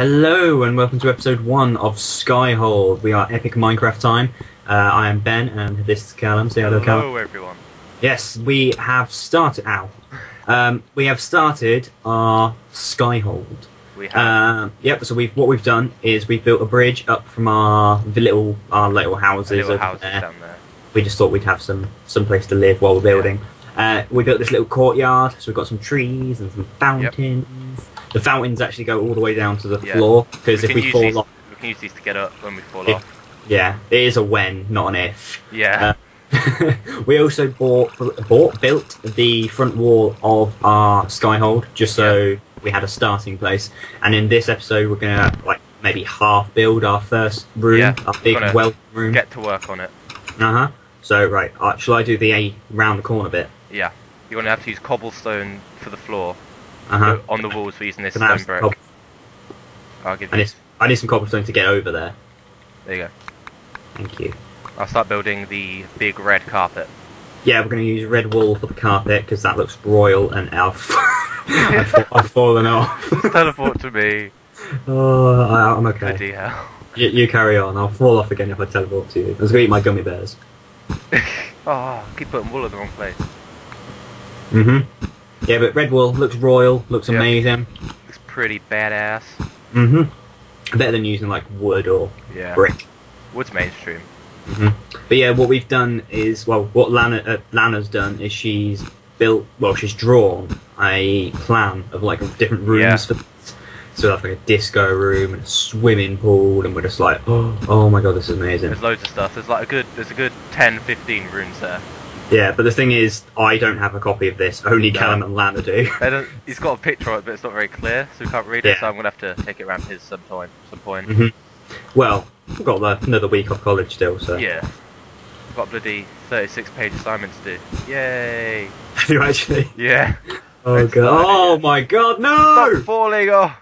Hello and welcome to episode one of Skyhold. We are Epic Minecraft Time. Uh, I am Ben and this is Callum. Say hello, Callum. Hello, everyone. Yes, we have started. Ow. Um, we have started our Skyhold. We have Um, yep. So we've what we've done is we've built a bridge up from our the little our little houses little over houses there. down there. We just thought we'd have some some place to live while we're building. Uh, we built this little courtyard, so we've got some trees and some fountains. The fountains actually go all the way down to the Yeah. floor because if we fall these, off, we can use these to get up when we fall If- off. yeah, it is a when, not an if. Yeah. Uh, we also bought, bought, built the front wall of our skyhold just so we had a starting place. And in this episode, we're gonna like maybe half build our first room, Yeah, our big well room. get to work on it. Uh huh. So right, uh, shall I do the A round the corner bit? Yeah. You're gonna have to use cobblestone for the floor. Uh huh. But On the walls, we're using this Can I have stone some brick. I'll give I you. need, I need some cobblestone to get over there. There you go. Thank you. I'll start building the big red carpet. Yeah, we're going to use red wool for the carpet because that looks royal and elf. I've, fa- I've fallen off. Teleport to me. oh, I, I'm okay. Bloody hell. You, you carry on. I'll fall off again if I teleport to you. I was going to eat my gummy bears. oh, I keep putting wool in the wrong place. Mm-hmm. Yeah, but red wool looks royal, looks Yeah. amazing. Looks pretty badass. Mm-hmm. Better than using like wood or Yeah. brick. Wood's mainstream. hmm But yeah, what we've done is well, what Lana uh, Lana's done is she's built well, she's drawn a plan of like different rooms Yeah. for. So that's like a disco room and a swimming pool, and we're just like, oh, oh my god, this is amazing. There's loads of stuff. There's like a good, there's a good 10, 15 rooms there. Yeah, but the thing is, I don't have a copy of this. Only No. Callum and Lana do. He's got a picture of it, but it's not very clear, so we can't read Yeah. it. So I'm gonna have to take it around his some point. Some point. hmm Well, we've got the, another week of college still, so Yeah. Got bloody 36 page assignment to do. Yay! have you actually? Yeah. Oh It's god! Oh my god! Stop No! falling off.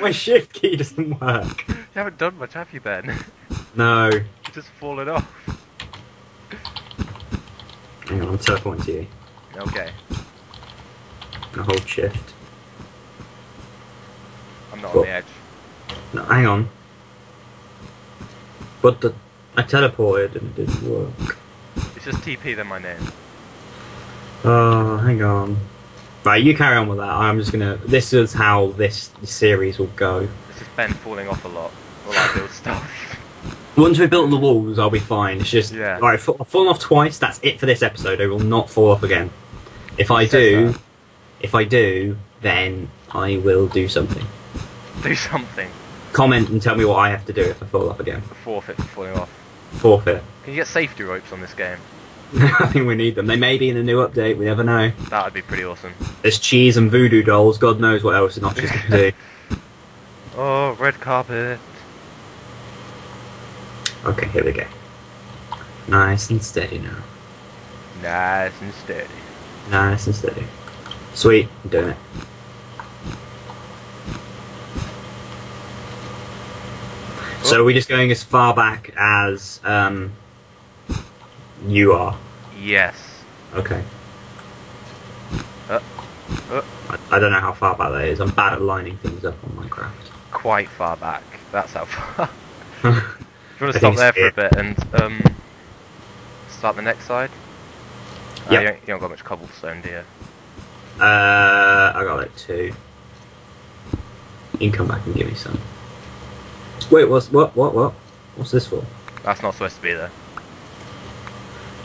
my shift key doesn't work. You haven't done much, have you, Ben? No. You've just fallen off. Hang on, I'm teleporting to you. Okay. I hold shift. I'm not on the edge. No, hang on. But the I teleported and it didn't work. It's just TP then my name. Oh, hang on. Right, you carry on with that. I'm just gonna. This is how this series will go. This is Ben falling off a lot. While I build stuff. Once we've built the walls, I'll be fine. It's just Yeah. alright. I've fallen off twice. That's it for this episode. I will not fall off again. If I do, if I do, then I will do something. Do something. Comment and tell me what I have to do if I fall off again. Forfeit for falling off. Forfeit. Can you get safety ropes on this game? I think we need them. They may be in a new update. We never know. That would be pretty awesome. There's cheese and voodoo dolls. God knows what else Notches can do. Oh, red carpet. Okay, here we go. Nice and steady now. Nice and steady. Nice and steady. Sweet, I'm doing it. So are we just going as far back as um, you are? Yes. Okay. Uh, uh. I, I don't know how far back that is. I'm bad at lining things up on Minecraft. Quite far back. That's how far. Do you want to stop there for a bit and um, start the next side? Uh, Yep. you, you don't got much cobblestone, do you? Uh, I got like two. You can come back and give me some. Wait, what's what? What? What? What's this for? That's not supposed to be there.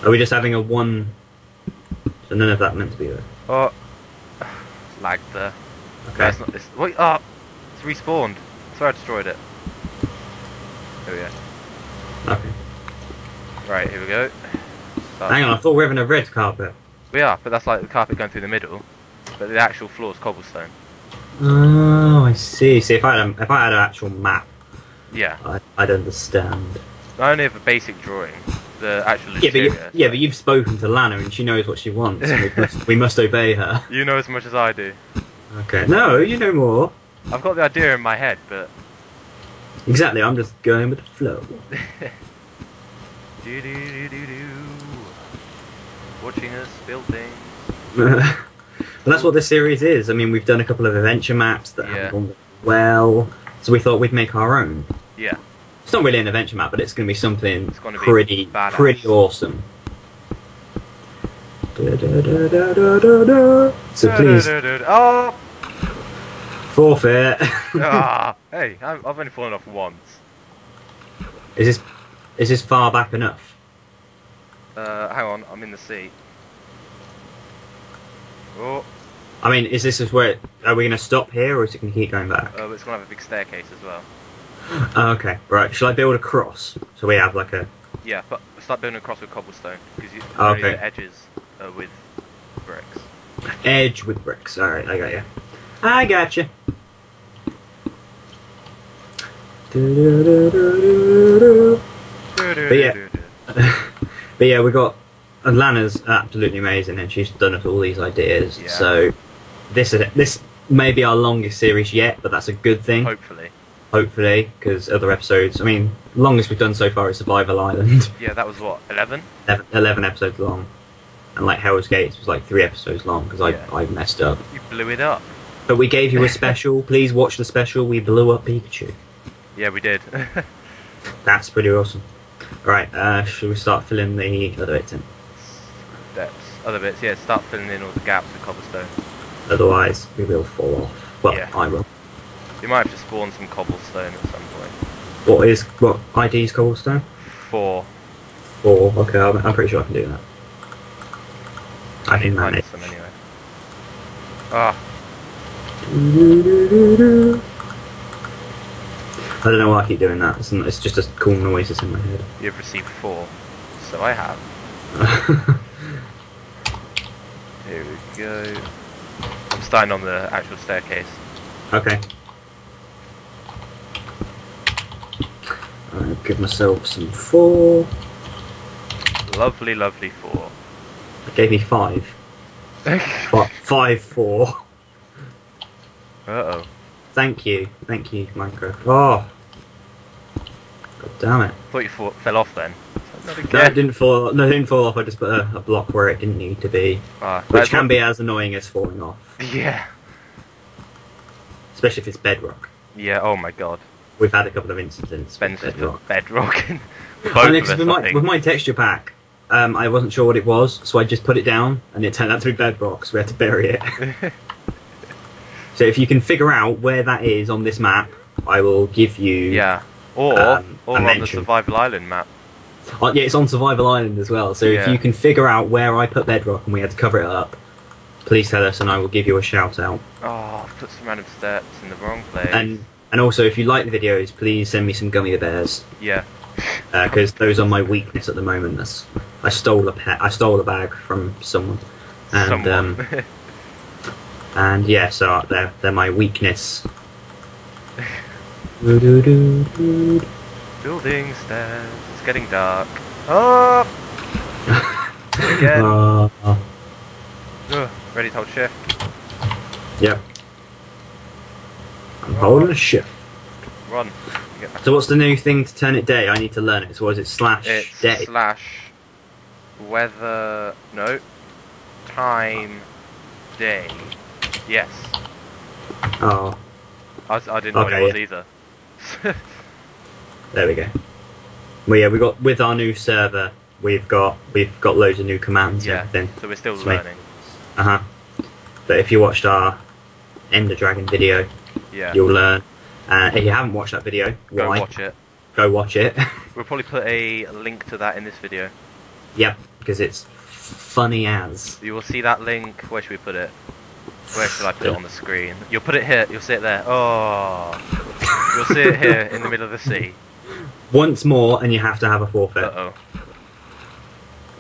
Are we just having a one? So none of that meant to be there. Oh, lagged there. Okay. That's not this. Wait, oh, it's respawned. Sorry, I destroyed it. There we go. Okay. Right, here we go. Hang on, I thought we were having a red carpet. We are, but that's like the carpet going through the middle. But the actual floor is cobblestone. Oh, I see. See, if I had a, if I had an actual map, Yeah. I, I'd understand. I only have a basic drawing. The actual Yeah, but you, yeah, but you've spoken to Lana and she knows what she wants. and we, must, we must obey her. You know as much as I do. Okay. No, you know more. I've got the idea in my head, but Exactly. I'm just going with the flow. do do do. Watching us build things. But that's what this series is. I mean, we've done a couple of adventure maps that Yeah. haven't gone Well, so we thought we'd make our own. Yeah. It's not really an adventure map, but it's going to be something gonna be pretty, pretty awesome. Da, da, da. So please Oh! forfeit. ah! Hey, I've I've only fallen off once. is this is this far back enough? Uh, hang on, I'm in the sea. Oh, I mean, is this is where are we going to stop here, or is it going to keep going back? uh, it's gonna have a big staircase as well. Oh, okay, right. Shall I build a cross so we have like a? Yeah, but start building across with cobblestone because you Oh, okay. the edges with bricks. Edge with bricks. All right, I got you. I got you. But yeah. but yeah, we got and Lana's absolutely amazing, and she's done us all these ideas. Yeah. So this is this may be our longest series yet, but that's a good thing. Hopefully. Hopefully, because other episodes. I mean, longest we've done so far is Survival Island, Yeah, that was what eleven. 11 eleven episodes long, and like Hell's Gates was like three episodes long because Yeah. I I messed up. You blew it up. But we gave you a special. Please watch the special. We blew up Pikachu. Yeah, we did. That's pretty awesome. Right, uh, should we start filling the other bits in? Depths. Other bits, yeah. Start filling in all the gaps with cobblestone. Otherwise, we will fall off. Well, Yeah. I will. You might have to spawn some cobblestone at some point. What is what ID's cobblestone? Four. Four. Okay, I'm, I'm pretty sure I can do that. I can need manage. some anyway. Ah, I don't know why I keep doing that. It's, it's just a cool noise in my head. you've received four. So I have. Here we go. I'm starting on the actual staircase. okay. I'll give myself some four. Lovely, lovely four. It gave me five. Fi- five, four. Uh oh. Thank you. Thank you, Minecraft. Oh. God damn it. I Thought you fought, fell off then. Not No, it didn't fall. No, it didn't fall off. I just put a, a block where it didn't need to be, Ah, which can be as annoying as falling off, Yeah. especially if it's bedrock. Yeah. Oh my god. We've had a couple of incidents with Ben's just bedrock. bedrock. Both And of us, with, my, with my texture pack, um, I wasn't sure what it was, so I just put it down, and it turned out to be bedrock, so we had to bury it. so if you can figure out where that is on this map, I will give you. yeah. Or Um, or on the. Survival Island map. Oh, yeah, it's on Survival Island as well. So if you can figure out where I put bedrock and we had to cover it up, please tell us, and I will give you a shout out. Oh, I've put some random steps in the wrong place. And and also, if you like the videos, please send me some gummy bears yeah. because those are my weakness at the moment. That's, I stole a pet. I stole a bag from someone, and Someone. um, and yeah, so they're they're my weakness. Building stairs. It's getting dark. Oh! Again. Uh, Ugh, ready to hold shift. yep. I'm holding a shift. Run. So what's the new thing to turn it day? I need to learn it. So what is it? Slash It's day. slash weather. No. Time. Day. Yes. Oh, I, I didn't know Okay, what it was either. there we go. Well, yeah, we got with our new server. We've got we've got loads of new commands yeah. and everything. So we're still Sweet. learning. Uh huh. But if you watched our Ender Dragon video, Yeah. you'll learn. Uh, if you haven't watched that video, Go why? watch it. Go watch it. We'll probably put a link to that in this video. yep, because it's funny as. You will see that link. Where should we put it? Where should I put it on the screen? You'll put it here. You'll see it there. Oh. You'll see it here in the middle of the sea. Once more, and you have to have a forfeit. Uh oh.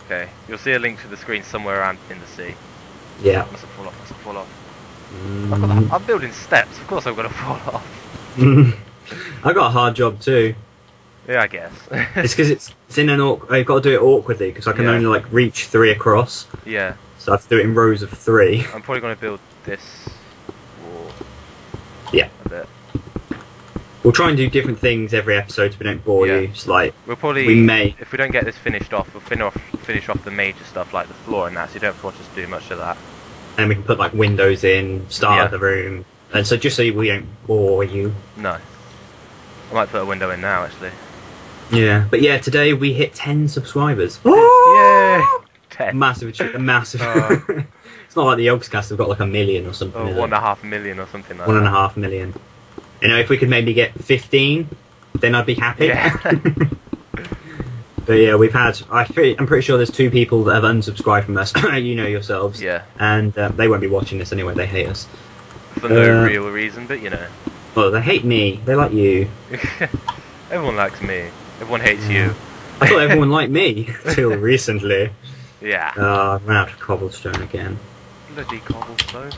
Okay. You'll see a link to the screen somewhere around in the sea. Yeah. Must have fall off. Must have fall off. Got the, I'm building steps. Of course I'm gonna fall off. Mm. I got a hard job too. Yeah, I guess. It's because it's, it's in an awk- I've got to do it awkwardly because I can Yeah. only like reach three across, yeah. So I have to do it in rows of three. I'm probably gonna build this wall Yeah. a bit. We'll try and do different things every episode so we don't bore Yeah. you. It's like We'll probably we may. if we don't get this finished off, we'll finish off finish off the major stuff like the floor and that, so you don't have to do much of that. and we can put like windows in, start Yeah. of the room, And so just so we don't bore you. No. I might put a window in now, actually. Yeah. But yeah, today we hit 10 subscribers. Yay! Ten. Massive, achie- massive. Oh. it's not like the Yogscast have got like a million or something. Is one and a half million or something like One and a half. You know, if we could maybe get 15, then I'd be happy. Yeah. but yeah, we've had. I I'm pretty sure there's two people that have unsubscribed from us. you know yourselves. Yeah. And uh, they won't be watching this anyway. They hate us. For no Uh, real reason, but you know. Well, they hate me. They like you. Everyone likes me. Everyone hates you. I thought everyone liked me till recently. Yeah. Uh, ran out of cobblestone again. Bloody cobblestone.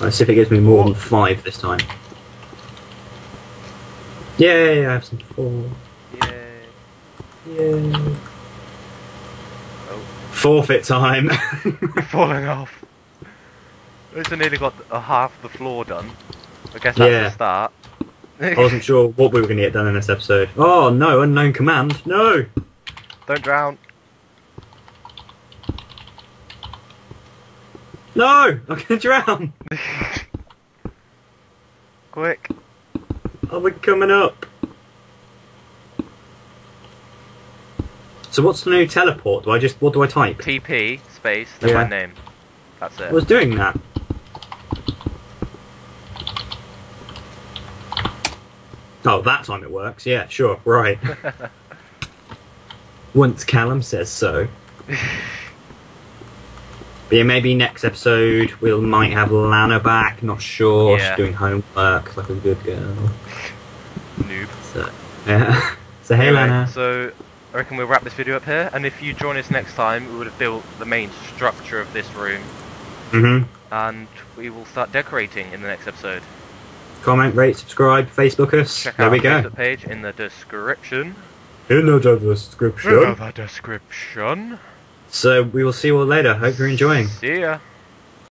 Let's see if it gives me more than five this time. Yay! I have some four. Yay. Yay! Oh. Forfeit time. Falling off. At least I nearly got a half the floor done. I guess that's Yeah. the start. I wasn't sure what we were going to get done in this episode. Oh no! Unknown command. No. Don't drown. No! I'm to drown. Quick. Oh, we're coming up. So what's the new teleport? Do I just what do I type? TP space then Yeah. my name. That's it. I was doing that. Oh, that time it works. Yeah, sure, right. Once Callum says so. But yeah, maybe next episode we will might have Lana back. Not sure. Yeah. She's doing homework like a good girl. Noob. So yeah. So hey, Anyway, Lana. So I reckon we'll wrap this video up here, and if you join us next time, we would have built the main structure of this room, Mhm. and we will start decorating in the next episode. Comment, rate, subscribe, Facebook us. Check there out we go. Facebook page in the description. In the description. In the description. So we will see you all later. Hope you're enjoying. See ya.